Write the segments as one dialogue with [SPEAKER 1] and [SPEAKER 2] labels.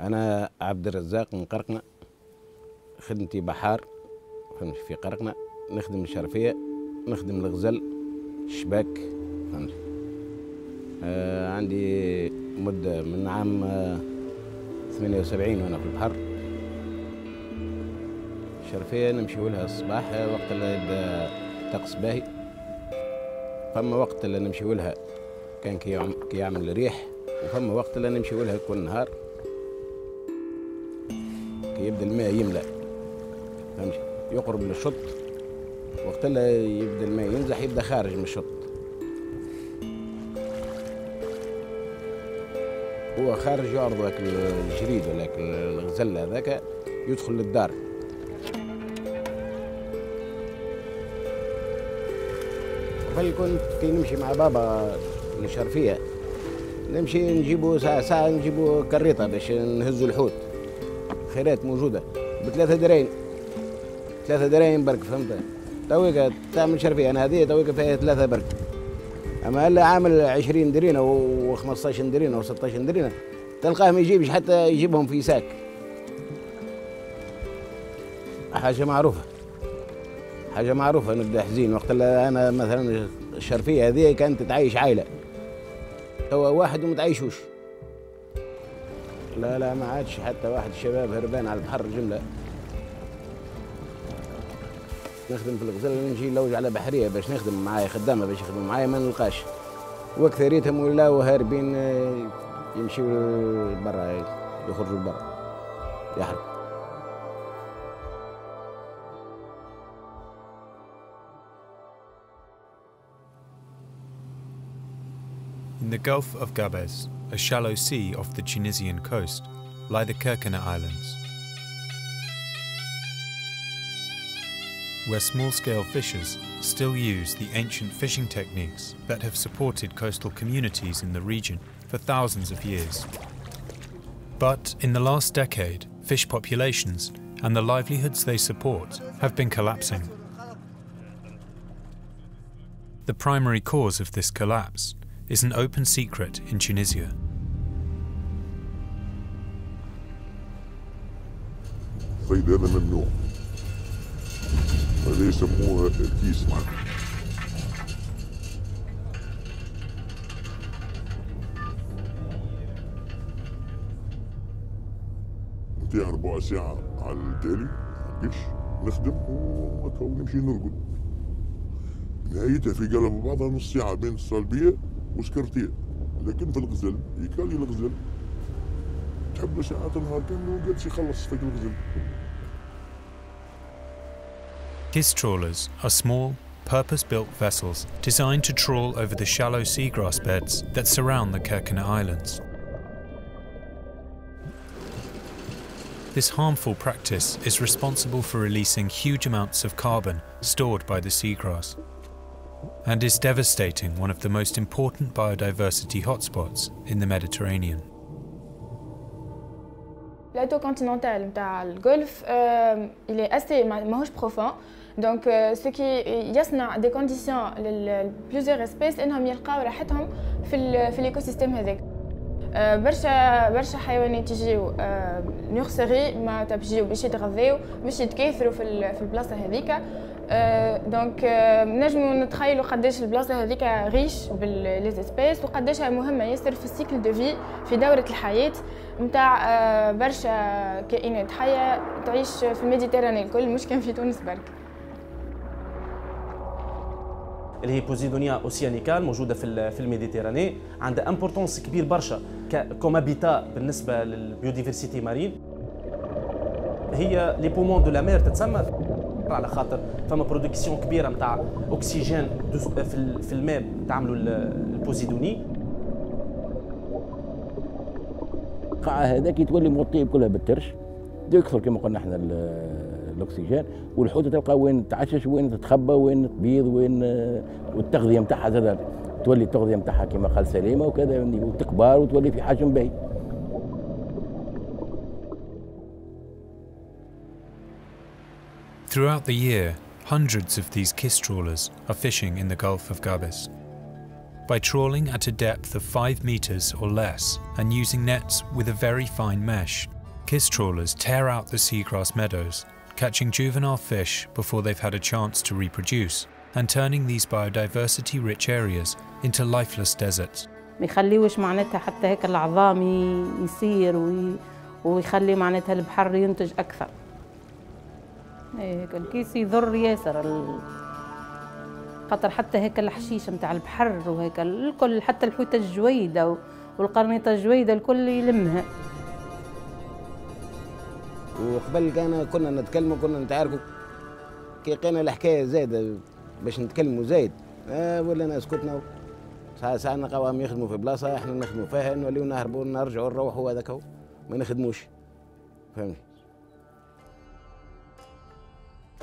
[SPEAKER 1] أنا عبد الرزاق من قرقنة خدمتي بحار فهمت؟ في قرقنة نخدم الشرفية نخدم الغزل الشباك فهمت؟ آه عندي مدة من عام آه 78 وأنا في البحر. الشرفية نمشي لها الصباح وقت اللي يبدأ طقس باهي. فما وقت اللي نمشي لها كان كي يعم- كي يعمل ريح وفما وقت اللي نمشي لها كل نهار. يبدأ الماء يملأ. فهمت؟ يقرب للشط وقت اللي يبدأ الماء ينزح يبدأ خارج من الشط. هو خارج يعرض ذاك الجريد ولا ذاك الغزل هذاك يدخل للدار. قبل كنت كي نمشي مع بابا للشرفية نمشي نجيبوا ساعة ساعة نجيبوا كريطة باش نهزوا الحوت. خيرات موجودة. بثلاثة دراهم. ثلاثة دراهم برك فهمت؟ تويك تعمل شرفية أنا هذه تويك فيها ثلاثة برك. أما هلا عامل 20 درينة و15 درينة و16 درينة تلقاه ما يجيبش حتى يجيبهم في sac. حاجة معروفة. حاجة معروفة نبدأ حزين. وقت اللي أنا مثلا الشرفية هذه كانت تعيش عائلة. هو واحد وما تعيشوش. لا لا ما عادش حتى واحد الشباب هربان على البحر جملة. نخدم في الغزل نجي نلوج على بحرية باش نخدم معايا خدامة باش يخدموا معايا ما نلقاش. واكثريتهم ولاو هاربين آه، يمشيوا برا يخرجوا برا. يحرق.
[SPEAKER 2] In the Gulf of Gabes, a shallow sea off the Tunisian coast, lie the Kirkina Islands, where small scale fishers still use the ancient fishing techniques that have supported coastal communities in the region for thousands of years. But in the last decade, fish populations and the livelihoods they support have been collapsing. The primary cause of this collapse is an open secret in Tunisia.
[SPEAKER 3] الصيد هذا ممنوع هذا يسموه الكيس نتاع ربع ساعة على التالي قش نخدم وهكا ونمشي نرقد نهايتها في قلب بعضها نص ساعة بين الصلبية وسكرتية لكن في الغزل يكالي الغزل تحب ساعات نهار كامل وقالش يخلص في الغزل
[SPEAKER 2] Kiss trawlers are small, purpose built vessels designed to trawl over the shallow seagrass beds that surround the Kirkina Islands. This harmful practice is responsible for releasing huge amounts of carbon stored by the seagrass and is devastating one of the most important biodiversity hotspots in the Mediterranean.
[SPEAKER 4] Plateau continental نتاع الجولف euh, il est assez ما- ماهوش profond donc euh, ce qui يصنع des conditions لل- لبليزيور espèces انهم يلقاو راحتهم في ال في الايكوسيستم هذاك آه، برشا برشا حيوانات يجيو. آه، nurserie ما تبجيو باش يتغذاو باش يتكاثروا في في البلاصة هذيك آه، donc آه، نجموا نتخيلوا قداش البلاصة هذيك riche ب les espèces وقداش مهمة. ياسر في ال cycle de في في دورة الحياة نتاع آه، برشا كائنات حية تعيش في ال Méditerranée الكل مش كان في تونس برك.
[SPEAKER 5] اللي هي Posidonia oceanica ال موجودة في في ال Méditerranée عندها importance كبير برشا comme habitat بالنسبة لل biodiversité marine هي les poumons de la mer تتسمى على خاطر فما production كبيرة نتاع اكسجين في ال- في الماء تعملوا ال- ال posidonie
[SPEAKER 6] القاعة هذاك يتولي مغطيه كلها بالترش يكثر كما قلنا إحنا الاكسجين والحوت تلقى وين تعشش وين تتخبى وين تبيض وين والتغذيه نتاعها زاد تولي التغذيه نتاعها كما قال سليمه وكذا يعني وتكبر وتولي في حجم باهي
[SPEAKER 2] Throughout the year, hundreds of these kiss trawlers are fishing in the Gulf of Gabes. by trawling at a depth of 5 meters or less and using nets with a very fine mesh. Kiss trawlers tear out the seagrass meadows, catching juvenile fish before they've had a chance to reproduce, and turning these biodiversity rich areas into lifeless deserts.
[SPEAKER 7] يخليوش معناتها حتى هيك العظام يصير ويخلي معناتها البحر ينتج أكثر هيك الكيس يضر ياسر خاطر حتى هيك الحشيشه نتاع البحر وهيك الكل حتى الحوتة الجويدة والقرنيطة الجويدة الكل يلمها
[SPEAKER 1] وقبل كان كنا نتكلموا كنا نتعاركوا. كي لقينا الحكاية زايدة باش نتكلموا زايد آه ولا ناس كتنا. ساعة ساعة نلقاوهم يخدموا في بلاصة إحنا نخدموا فيها نوليو نهربوا نرجعوا نروحوا هذاك هو. ما نخدموش. فهمني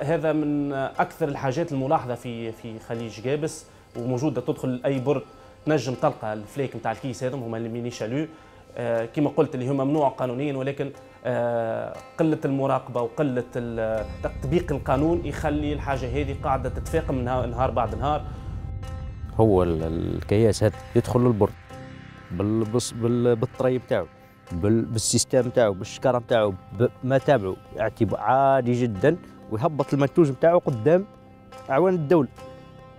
[SPEAKER 5] هذا من أكثر الحاجات الملاحظة في في خليج جابس وموجوده تدخل أي port تنجم تلقى الفلايك نتاع الكيس هذم هما ال mini chalut آه كما قلت اللي هما ممنوع قانونيا ولكن قلة المراقبة وقلة تطبيق القانون يخلي الحاجة هذه قاعدة تتفاقم نهار بعد نهار.
[SPEAKER 8] هو الكياس هذا يدخل لل port بال treuil بتاعه بال système بتاعه بالشكارة بتاعه ما تابعه عادي جدا ويهبط المنتوج بتاعه قدام اعوان الدولة.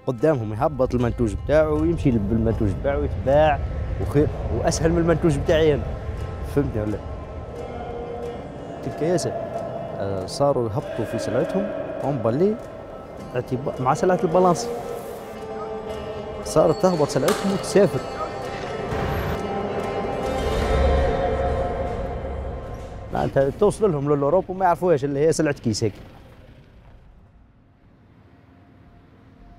[SPEAKER 8] قدامهم يهبط المنتوج بتاعه ويمشي بالمنتوج بتاعه يتباع وخير وأسهل من المنتوج بتاعي أنا. فهمتني ولا الكياسه آه، صاروا يهبطوا في سلعتهم. هم بالي مع سلعة البالانس صارت تهبط سلعتهم وتسافر. معناتها توصل لهم للأوروبا وما يعرفوهاش اللي هي سلعة كيس هيك.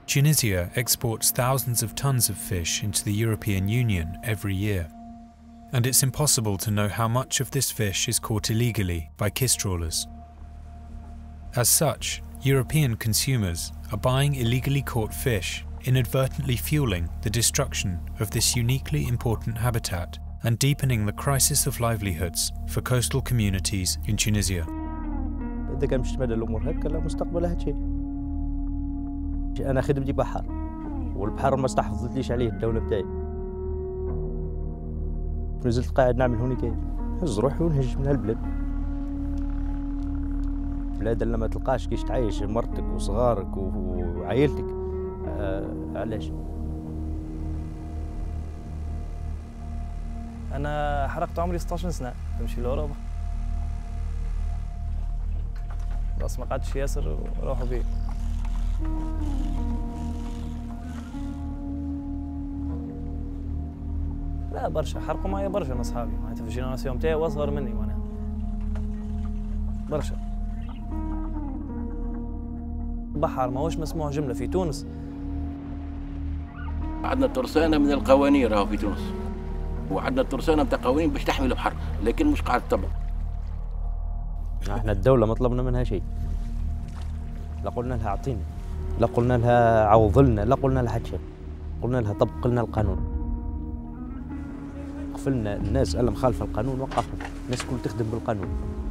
[SPEAKER 2] Tunisia exports thousands of tons of fish into the European Union every year. And it's impossible to know how much of this fish is caught illegally by kiss trawlers. As such, European consumers are buying illegally caught fish, inadvertently fueling the destruction of this uniquely important habitat and deepening the crisis of livelihoods for coastal communities in Tunisia.
[SPEAKER 8] انا خدمتي بحر والبحر ما استحفظتليش عليه الدوله بتاعي نزلت قاعد نعمل هونيك هز روحي ونهج من هالبلاد بلاد اللي ما تلقاش كيش تعيش مرتك وصغارك وعائلتك. آه علاش؟
[SPEAKER 9] أنا حرقت عمري 16 سنة. تمشي لأوروبا. بس ما قعدتش ياسر وروحوا بيه لا برشا. حرقوا معايا برشا من أصحابي. معناتها في الجينيراسيون تاعي واصغر مني معناها. برشا. البحر ماهوش مسموح جملة. في تونس.
[SPEAKER 6] عندنا ترسانه من القوانين راهو في تونس. وعندنا ترسانه نتاع قوانين باش تحمي البحر لكن مش قاعد تطبق
[SPEAKER 8] إحنا الدولة ما طلبنا منها شيء. لا قلنا لها اعطيني. لا قلنا لها عوض لنا لا قلنا لها حتى قلنا لها طبق لنا القانون. قفلنا الناس اللي مخالفه القانون وقفنا الناس كل تخدم بالقانون.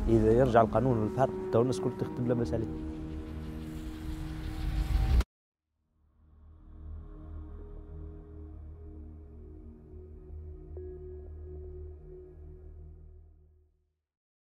[SPEAKER 8] إذا يرجع القانون للبحر تو الناس كل تخدم لاباس عليه.